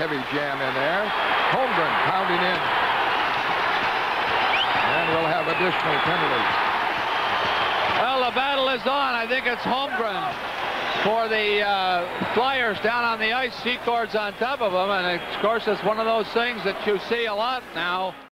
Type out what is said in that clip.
heavy jam in there. Holmgren pounding in. And we'll have additional penalties. Well, the battle is on. I think it's Holmgren for the uh, Flyers down on the ice. Secord's on top of them. And, of course, it's one of those things that you see a lot now.